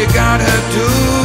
you gotta do.